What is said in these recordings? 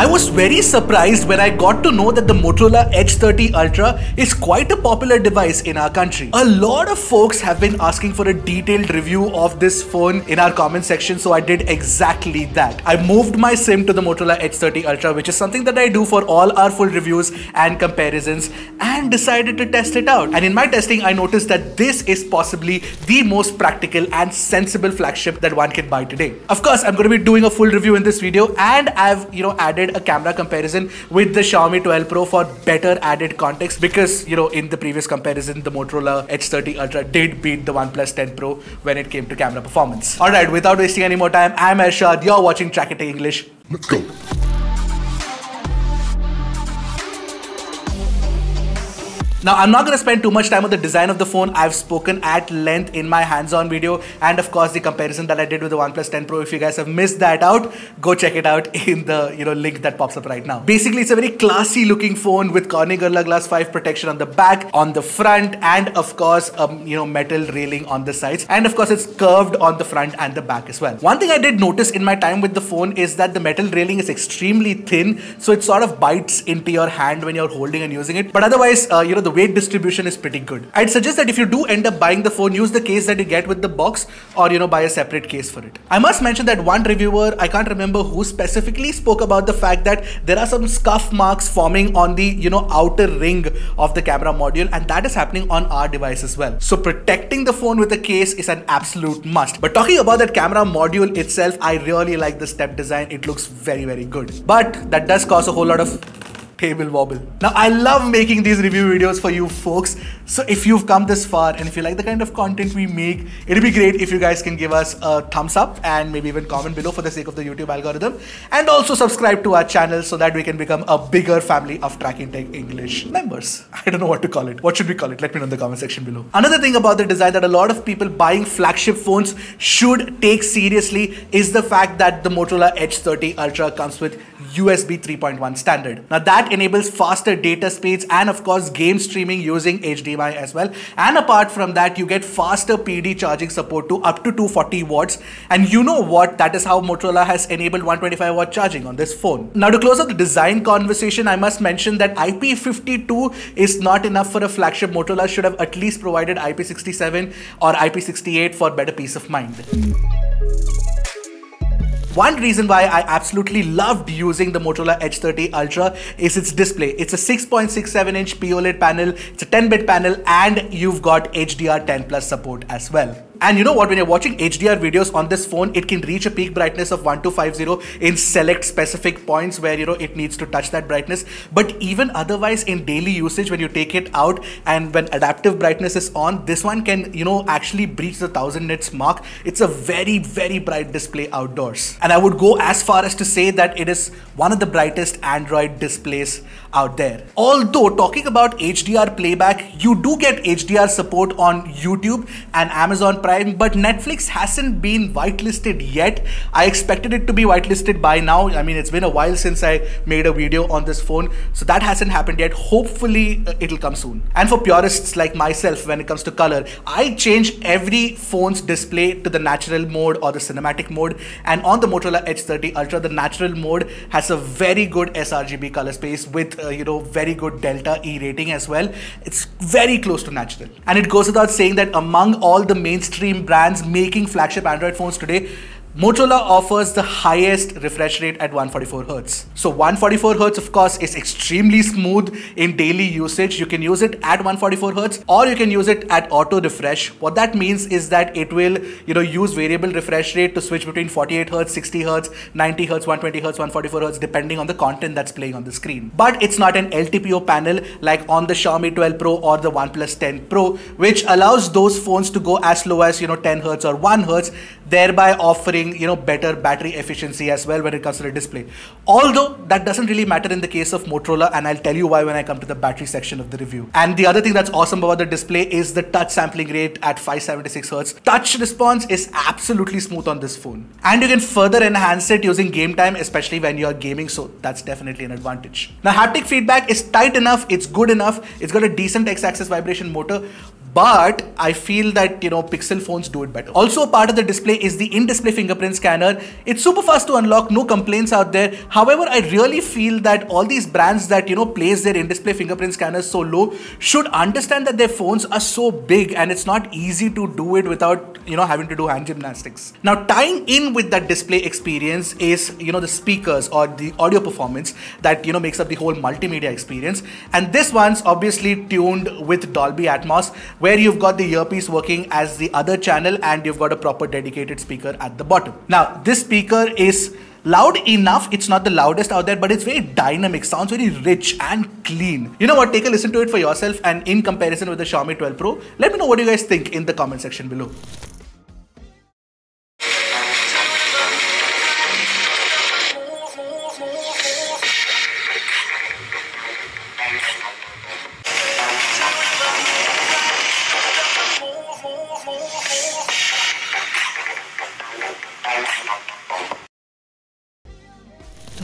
I was very surprised when I got to know that the Motorola Edge 30 Ultra is quite a popular device in our country. A lot of folks have been asking for a detailed review of this phone in our comment section, so I did exactly that. I moved my SIM to the Motorola Edge 30 Ultra, which is something that I do for all our full reviews and comparisons, and decided to test it out. And in my testing, I noticed that this is possibly the most practical and sensible flagship that one can buy today. Of course, I'm going to be doing a full review in this video, and I've you know added a camera comparison with the Xiaomi 12 Pro for better added context because, you know, in the previous comparison, the Motorola Edge 30 Ultra did beat the OnePlus 10 Pro when it came to camera performance. Alright, without wasting any more time, I'm Ershad, you're watching Trakin Tech English. Let's go. Now, I'm not going to spend too much time on the design of the phone. I've spoken at length in my hands-on video and of course the comparison that I did with the OnePlus 10 Pro. If you guys have missed that out, go check it out in the you know link that pops up right now. Basically, it's a very classy looking phone with Corning Gorilla Glass 5 protection on the back, on the front, and of course, um, you know, metal railing on the sides. And of course, it's curved on the front and the back as well. One thing I did notice in my time with the phone is that the metal railing is extremely thin, so it sort of bites into your hand when you're holding and using it. But otherwise, uh, you know, the weight distribution is pretty good. I'd suggest that if you do end up buying the phone, use the case that you get with the box or, you know, buy a separate case for it. I must mention that one reviewer, I can't remember who specifically spoke about the fact that there are some scuff marks forming on the, you know, outer ring of the camera module and that is happening on our device as well. So protecting the phone with a case is an absolute must. But talking about that camera module itself, I really like the step design. It looks very, very good. But that does cause a whole lot of table wobble. Now, I love making these review videos for you folks. So if you've come this far and if you like the kind of content we make, it'd be great if you guys can give us a thumbs up and maybe even comment below for the sake of the YouTube algorithm. And also subscribe to our channel so that we can become a bigger family of Trakin Tech English members. I don't know what to call it. What should we call it? Let me know in the comment section below. Another thing about the design that a lot of people buying flagship phones should take seriously is the fact that the Motorola Edge 30 Ultra comes with USB 3.1 standard. Now that enables faster data speeds and of course game streaming using HDMI as well. And apart from that, you get faster PD charging support to up to 240 watts. And you know what? That is how Motorola has enabled 125 watt charging on this phone. Now to close up the design conversation, I must mention that IP52 is not enough for a flagship. Motorola should have at least provided IP67 or IP68 for better peace of mind. One reason why I absolutely loved using the Motorola Edge 30 Ultra is its display. It's a 6.67 inch POLED panel, it's a 10 bit panel, and you've got HDR10 plus support as well. And you know what, when you're watching HDR videos on this phone, it can reach a peak brightness of 1250 in select specific points where, you know, it needs to touch that brightness. But even otherwise in daily usage, when you take it out and when adaptive brightness is on, this one can, you know, actually breach the 1000 nits mark. It's a very, very bright display outdoors. And I would go as far as to say that it is one of the brightest Android displays out there. Although talking about HDR playback, you do get HDR support on YouTube and Amazon Prime, but Netflix hasn't been whitelisted yet. I expected it to be whitelisted by now. I mean, it's been a while since I made a video on this phone, so that hasn't happened yet. Hopefully, uh, it'll come soon. And for purists like myself, when it comes to color, I change every phone's display to the natural mode or the cinematic mode. And on the Motorola Edge 30 Ultra, the natural mode has a very good sRGB color space with, uh, you know, very good Delta E rating as well. It's very close to natural. And it goes without saying that among all the mainstream mainstream brands making flagship Android phones today Motorola offers the highest refresh rate at 144 Hz. So 144 Hz of course is extremely smooth in daily usage. You can use it at 144 Hz or you can use it at auto refresh. What that means is that it will you know use variable refresh rate to switch between 48 Hz, 60 Hz, 90 Hz, 120 Hz, 144 Hz depending on the content that's playing on the screen. But it's not an LTPO panel like on the Xiaomi 12 Pro or the OnePlus 10 Pro which allows those phones to go as low as you know 10 Hz or 1 Hz thereby offering you know better battery efficiency as well when it comes to the display. Although that doesn't really matter in the case of Motorola, and I'll tell you why when I come to the battery section of the review. And the other thing that's awesome about the display is the touch sampling rate at 576 Hz. Touch response is absolutely smooth on this phone, and you can further enhance it using game time, especially when you're gaming. So that's definitely an advantage. Now haptic feedback is tight enough, it's good enough, it's got a decent X-axis vibration motor, but I feel that you know Pixel phones do it better. Also, part of the display is the in-display fingerprint scanner. It's super fast to unlock, no complaints out there. However, I really feel that all these brands that you know place their in-display fingerprint scanners so low should understand that their phones are so big and it's not easy to do it without you know having to do hand gymnastics. Now, tying in with that display experience is you know the speakers or the audio performance that you know makes up the whole multimedia experience, and this one's obviously tuned with Dolby Atmos where you've got the earpiece working as the other channel and you've got a proper dedicated speaker at the bottom. Now, this speaker is loud enough. It's not the loudest out there but it's very dynamic. Sounds very rich and clean. You know what? Take a listen to it for yourself and in comparison with the xiaomi 12 pro let me know what you guys think in the comment section below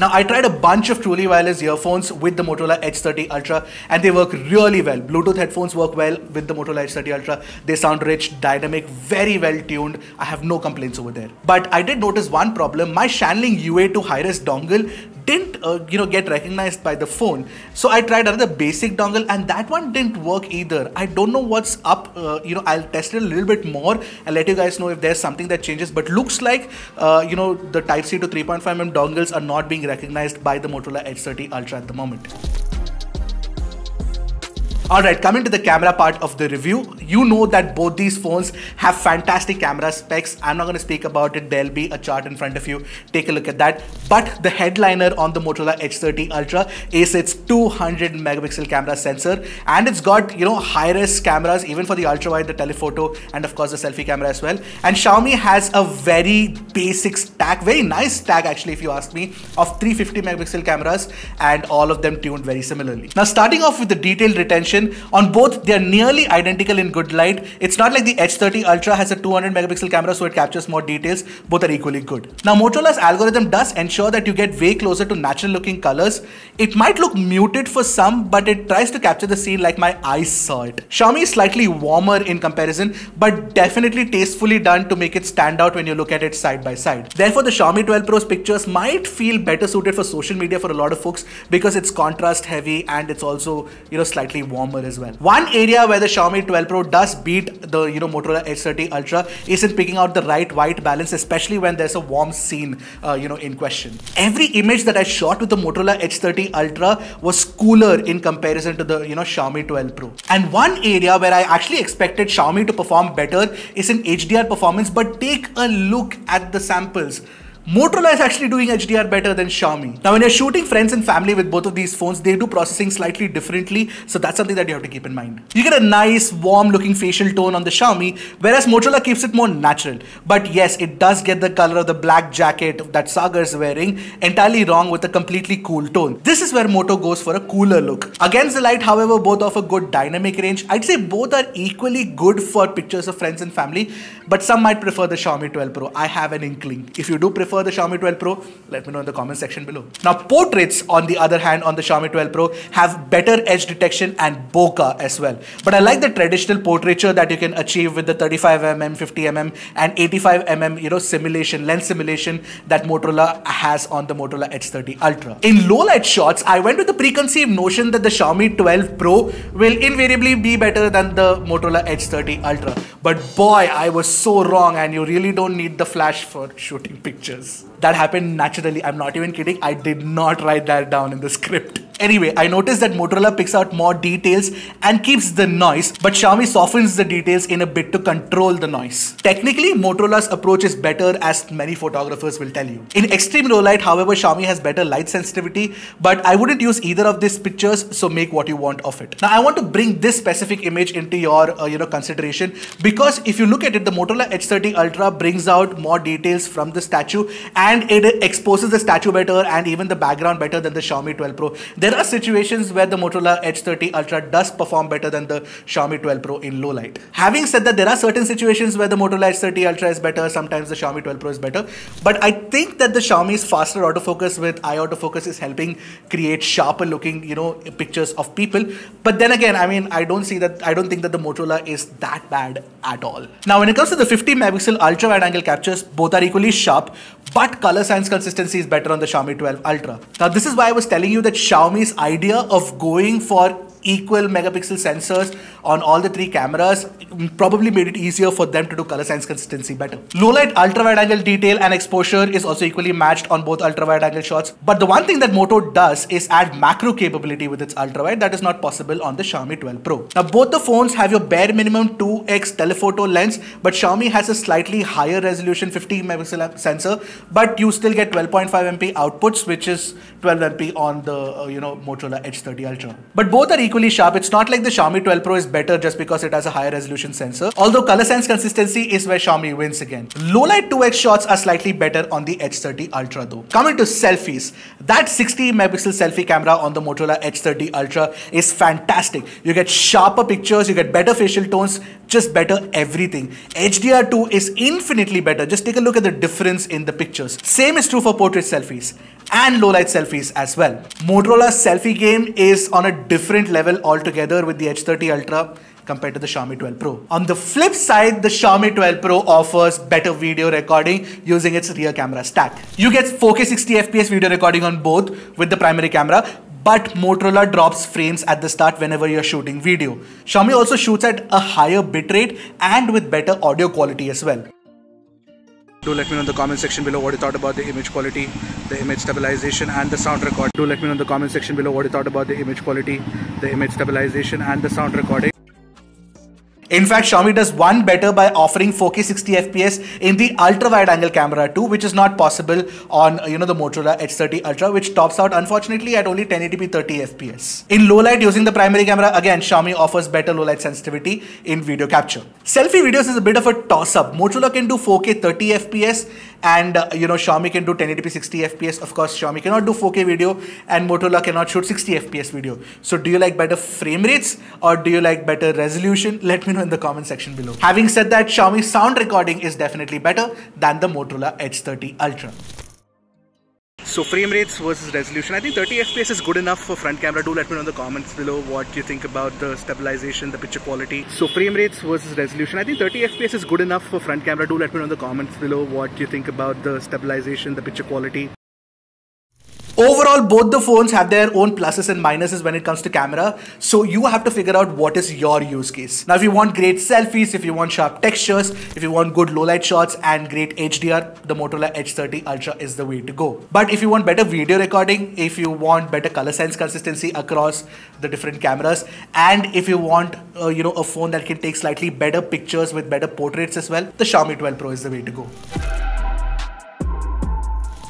Now I tried a bunch of truly wireless earphones with the Motorola Edge 30 Ultra and they work really well. Bluetooth headphones work well with the Motorola Edge 30 Ultra. They sound rich, dynamic, very well tuned. I have no complaints over there. But I did notice one problem. My Shanling UA2 Hi-Res dongle didn't uh, you know get recognized by the phone. So i tried another basic dongle and that one didn't work either. I don't know what's up uh, you know i'll test it a little bit more and let you guys know if there's something that changes. But looks like uh, you know the type c to 3.5 mm dongles are not being recognized by the motorola edge 30 ultra at the moment Alright, coming to the camera part of the review, you know that both these phones have fantastic camera specs. I'm not going to speak about it. There'll be a chart in front of you. Take a look at that. But the headliner on the Motorola Edge 30 Ultra is its 200 megapixel camera sensor and it's got, you know, high-res cameras even for the ultra wide, the telephoto and of course the selfie camera as well. And Xiaomi has a very basic stack, very nice stack actually if you ask me, of 350 megapixel cameras and all of them tuned very similarly. Now starting off with the detail retention on both, they are nearly identical in good light. It's not like the Edge 30 Ultra has a 200 megapixel camera, so it captures more details. Both are equally good. Now, Motorola's algorithm does ensure that you get way closer to natural looking colors. It might look muted for some, but it tries to capture the scene like my eyes saw it. Xiaomi is slightly warmer in comparison, but definitely tastefully done to make it stand out when you look at it side by side. Therefore, the Xiaomi 12 Pro's pictures might feel better suited for social media for a lot of folks because it's contrast heavy and it's also, you know, slightly warm as well. One area where the Xiaomi 12 Pro does beat the you know Motorola Edge 30 Ultra is in picking out the right white balance, especially when there's a warm scene uh, you know in question. Every image that I shot with the Motorola Edge 30 Ultra was cooler in comparison to the you know Xiaomi 12 Pro. And one area where I actually expected Xiaomi to perform better is in HDR performance, but take a look at the samples. Motorola is actually doing HDR better than Xiaomi. Now, when you're shooting friends and family with both of these phones, they do processing slightly differently. So that's something that you have to keep in mind. You get a nice, warm looking facial tone on the Xiaomi, whereas Motorola keeps it more natural. But yes, it does get the color of the black jacket that Sagar is wearing entirely wrong with a completely cool tone. This is where Moto goes for a cooler look. Against the light, however, both offer good dynamic range. I'd say both are equally good for pictures of friends and family, but some might prefer the Xiaomi 12 Pro. I have an inkling. If you do prefer prefer the Xiaomi 12 Pro? Let me know in the comment section below. Now portraits on the other hand on the Xiaomi 12 Pro have better edge detection and bokeh as well. But I like the traditional portraiture that you can achieve with the 35mm, 50mm and 85mm you know simulation, lens simulation that Motorola has on the Motorola Edge 30 Ultra. In low light shots, I went with the preconceived notion that the Xiaomi 12 Pro will invariably be better than the Motorola Edge 30 Ultra. But boy, I was so wrong and you really don't need the flash for shooting pictures. Deus. That happened naturally. I'm not even kidding. I did not write that down in the script. Anyway, I noticed that Motorola picks out more details and keeps the noise, but Xiaomi softens the details in a bit to control the noise. Technically, Motorola's approach is better as many photographers will tell you. In extreme low light, however, Xiaomi has better light sensitivity, but I wouldn't use either of these pictures, so make what you want of it. Now, I want to bring this specific image into your uh, you know consideration because if you look at it, the Motorola Edge 30 Ultra brings out more details from the statue and it exposes the statue better and even the background better than the Xiaomi 12 Pro. There there are situations where the Motorola Edge 30 Ultra does perform better than the Xiaomi 12 Pro in low light. Having said that, there are certain situations where the Motorola Edge 30 Ultra is better, sometimes the Xiaomi 12 Pro is better. But I think that the Xiaomi's faster autofocus with eye autofocus is helping create sharper looking, you know, pictures of people. But then again, I mean, I don't see that, I don't think that the Motorola is that bad at all. Now, when it comes to the 50 megapixel ultra wide angle captures, both are equally sharp, but color science consistency is better on the Xiaomi 12 Ultra. Now, this is why I was telling you that Xiaomi's idea of going for equal megapixel sensors on all the three cameras probably made it easier for them to do color science consistency better. Low light ultra wide angle detail and exposure is also equally matched on both ultra wide angle shots. But the one thing that Moto does is add macro capability with its ultra wide that is not possible on the Xiaomi 12 Pro. Now both the phones have your bare minimum 2x telephoto lens but Xiaomi has a slightly higher resolution 50 megapixel sensor but you still get 12.5 MP outputs which is 12 MP on the uh, you know Motorola Edge 30 Ultra. But both are equally sharp. It's not like the Xiaomi 12 Pro is better just because it has a higher resolution sensor. Although color sense consistency is where Xiaomi wins again. Low light 2x shots are slightly better on the Edge 30 Ultra though. Coming to selfies, that 60 megapixel selfie camera on the Motorola Edge 30 Ultra is fantastic. You get sharper pictures, you get better facial tones, just better everything. HDR2 is infinitely better. Just take a look at the difference in the pictures. Same is true for portrait selfies and low light selfies as well. Motorola's selfie game is on a different level altogether with the Edge 30 Ultra compared to the Xiaomi 12 Pro. On the flip side, the Xiaomi 12 Pro offers better video recording using its rear camera stack. You get 4K 60 FPS video recording on both with the primary camera, but Motorola drops frames at the start whenever you're shooting video. Xiaomi also shoots at a higher bitrate and with better audio quality as well. Do let me know in the comment section below what you thought about the image quality, the image stabilization and the sound recording. Do let me know in the comment section below what you thought about the image quality, the image stabilization and the sound recording. In fact, Xiaomi does one better by offering 4K 60 FPS in the ultra wide angle camera too, which is not possible on you know the Motorola Edge 30 Ultra, which tops out unfortunately at only 1080p 30 FPS. In low light using the primary camera, again Xiaomi offers better low light sensitivity in video capture. Selfie videos is a bit of a toss up. Motorola can do 4K 30 FPS and uh, you know Xiaomi can do 1080p 60 FPS. Of course, Xiaomi cannot do 4K video and Motorola cannot shoot 60 FPS video. So do you like better frame rates or do you like better resolution? Let me know in the comment section below. Having said that, Xiaomi sound recording is definitely better than the Motorola Edge 30 Ultra. So frame rates versus resolution. I think 30 FPS is good enough for front camera. Do let me know in the comments below what you think about the stabilization, the picture quality. So frame rates versus resolution. I think 30 FPS is good enough for front camera. Do let me know in the comments below what you think about the stabilization, the picture quality. Overall, both the phones have their own pluses and minuses when it comes to camera. So you have to figure out what is your use case. Now, if you want great selfies, if you want sharp textures, if you want good low light shots and great HDR, the Motorola Edge 30 Ultra is the way to go. But if you want better video recording, if you want better color sense consistency across the different cameras, and if you want, uh, you know, a phone that can take slightly better pictures with better portraits as well, the Xiaomi 12 Pro is the way to go.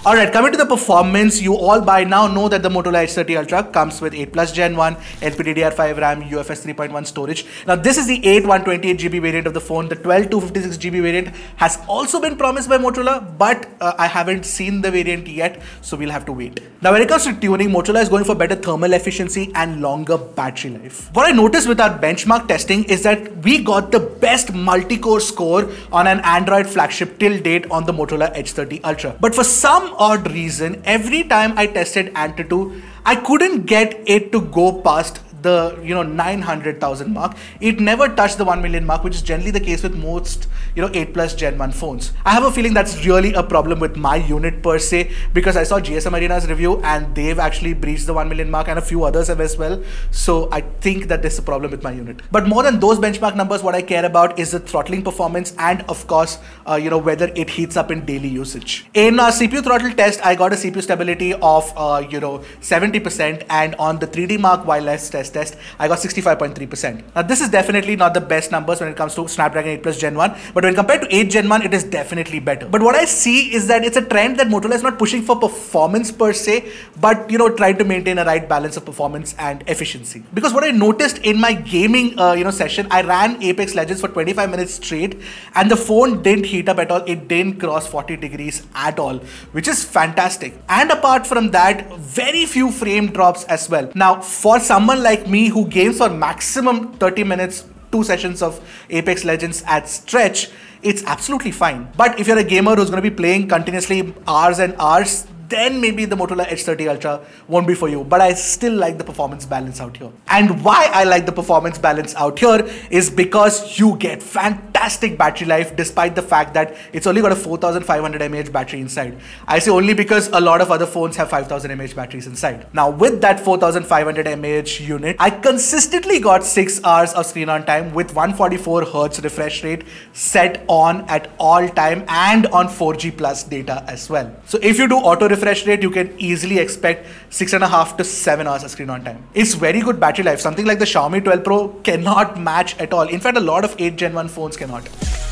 Alright, coming to the performance, you all by now know that the Motorola Edge 30 Ultra comes with 8 Plus Gen 1, LPDDR5 RAM, UFS 3.1 storage. Now this is the 8 128GB variant of the phone. The 12 256GB variant has also been promised by Motorola, but uh, I haven't seen the variant yet, so we'll have to wait. Now when it comes to tuning, Motorola is going for better thermal efficiency and longer battery life. What I noticed with our benchmark testing is that we got the best multi-core score on an Android flagship till date on the Motorola Edge 30 Ultra. But for some odd reason, every time I tested Antutu, I couldn't get it to go past the you know 900,000 mark. It never touched the 1 million mark, which is generally the case with most you know 8 plus Gen 1 phones. I have a feeling that's really a problem with my unit per se because I saw GSM Arena's review and they've actually breached the 1 million mark and a few others have as well. So I think that there's a problem with my unit. But more than those benchmark numbers, what I care about is the throttling performance and of course uh, you know whether it heats up in daily usage. In a CPU throttle test, I got a CPU stability of uh, you know 70% and on the 3D Mark Wild Life test test, I got 65.3%. Now, this is definitely not the best numbers when it comes to Snapdragon 8 Plus Gen 1, but when compared to 8 Gen 1, it is definitely better. But what I see is that it's a trend that Motorola is not pushing for performance per se, but you know, trying to maintain a right balance of performance and efficiency. Because what I noticed in my gaming, uh, you know, session, I ran Apex Legends for 25 minutes straight, and the phone didn't heat up at all. It didn't cross 40 degrees at all, which is fantastic. And apart from that, very few frame drops as well. Now, for someone like me who games for maximum 30 minutes, two sessions of Apex Legends at stretch, it's absolutely fine. But if you're a gamer who's going to be playing continuously hours and hours, then maybe the Motorola Edge 30 Ultra won't be for you. But I still like the performance balance out here. And why I like the performance balance out here is because you get fantastic battery life despite the fact that it's only got a 4500 mAh battery inside. I say only because a lot of other phones have 5000 mAh batteries inside. Now with that 4500 mAh unit, I consistently got 6 hours of screen on time with 144 Hz refresh rate set on at all time and on 4G plus data as well. So if you do auto refresh rate, you can easily expect six and a half to seven hours of screen on time. It's very good battery life. Something like the Xiaomi 12 Pro cannot match at all. In fact, a lot of 8 Gen 1 phones cannot.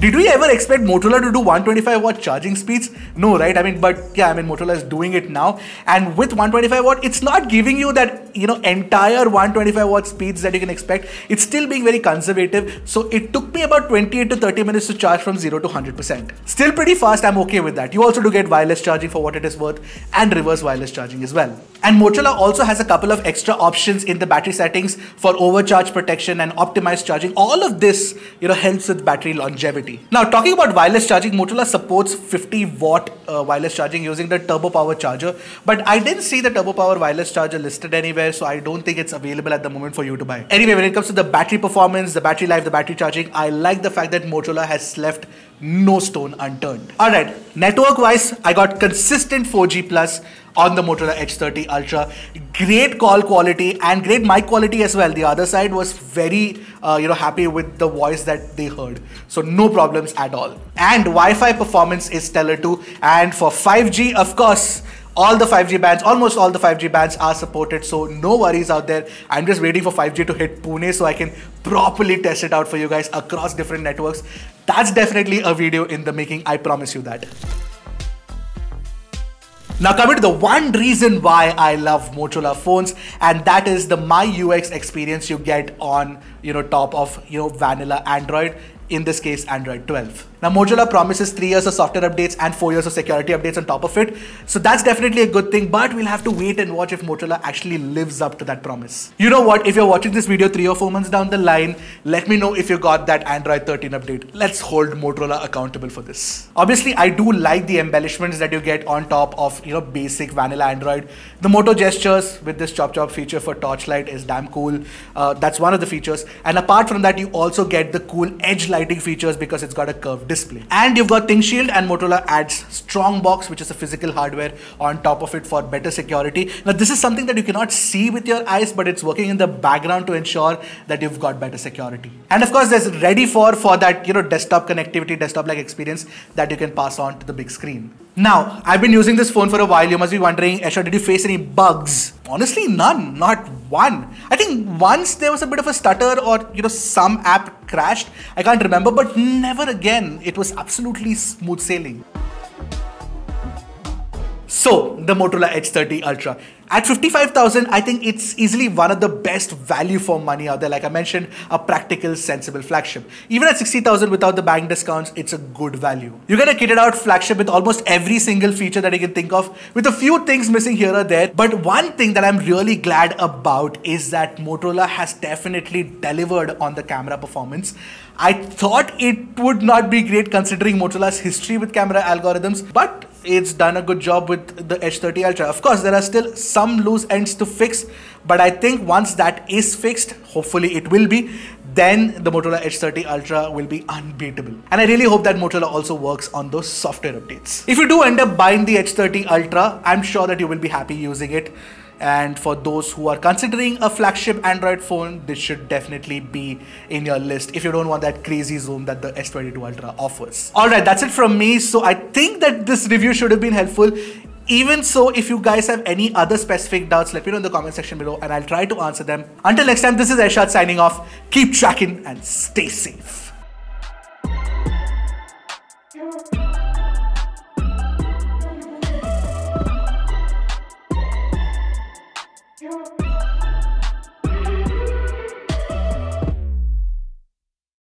Did we ever expect Motorola to do 125 watt charging speeds? No, right? I mean, but yeah, I mean, Motorola is doing it now. And with 125 watt, it's not giving you that, you know, entire 125 watt speeds that you can expect. It's still being very conservative. So it took me about 28 to 30 minutes to charge from 0 to 100%. Still pretty fast. I'm okay with that. You also do get wireless charging for what it is worth and reverse wireless charging as well. And Motorola also has a couple of extra options in the battery settings for overcharge protection and optimized charging. All of this, you know, helps with battery longevity. Now talking about wireless charging, Motorola supports 50 watt uh, wireless charging using the turbo power charger, but I didn't see the turbo power wireless charger listed anywhere, so I don't think it's available at the moment for you to buy. Anyway, when it comes to the battery performance, the battery life, the battery charging, I like the fact that Motorola has left no stone unturned. Alright, network wise, I got consistent 4G plus on the Motorola Edge 30 Ultra. Great call quality and great mic quality as well. The other side was very, uh, you know, happy with the voice that they heard. So no problems at all. And Wi-Fi performance is stellar too. And for 5G, of course, all the 5G bands, almost all the 5G bands are supported, so no worries out there. I'm just waiting for 5G to hit Pune so I can properly test it out for you guys across different networks. That's definitely a video in the making, I promise you that. Now coming to the one reason why I love Motorola phones and that is the My UX experience you get on you know top of you know vanilla Android in this case Android 12. Now Motorola promises 3 years of software updates and 4 years of security updates on top of it. So that's definitely a good thing, but we'll have to wait and watch if Motorola actually lives up to that promise. You know what, if you're watching this video 3 or 4 months down the line, let me know if you got that Android 13 update. Let's hold Motorola accountable for this. Obviously, I do like the embellishments that you get on top of, you know, basic vanilla Android. The Moto gestures with this chop chop feature for torchlight is damn cool. Uh, that's one of the features. And apart from that, you also get the cool edge lighting features because it's got a curved display. And you've got ThinkShield and Motorola adds Strongbox, which is a physical hardware on top of it for better security. Now, this is something that you cannot see with your eyes, but it's working in the background to ensure that you've got better security. And of course, there's ready for for that you know desktop connectivity, desktop-like experience that you can pass on to the big screen. Now, I've been using this phone for a while. You must be wondering, Ershad, did you face any bugs? Honestly, none, not one. I think once there was a bit of a stutter or, you know, some app crashed. I can't remember, but never again. It was absolutely smooth sailing. So, the Motorola Edge 30 Ultra. At 55,000, I think it's easily one of the best value for money out there. Like I mentioned, a practical, sensible flagship. Even at 60,000 without the bank discounts, it's a good value. You get a kitted out flagship with almost every single feature that you can think of, with a few things missing here or there. But one thing that I'm really glad about is that Motorola has definitely delivered on the camera performance. I thought it would not be great considering Motorola's history with camera algorithms, but it's done a good job with the Edge 30 Ultra. Of course, there are still some loose ends to fix, but I think once that is fixed, hopefully it will be, then the Motorola Edge 30 Ultra will be unbeatable. And I really hope that Motorola also works on those software updates. If you do end up buying the Edge 30 Ultra, I'm sure that you will be happy using it. And for those who are considering a flagship Android phone, this should definitely be in your list if you don't want that crazy zoom that the S22 Ultra offers. Alright, that's it from me. So I think that this review should have been helpful Even so, if you guys have any other specific doubts, let me know in the comment section below and I'll try to answer them. Until next time, this is Ershad signing off. Keep tracking and stay safe.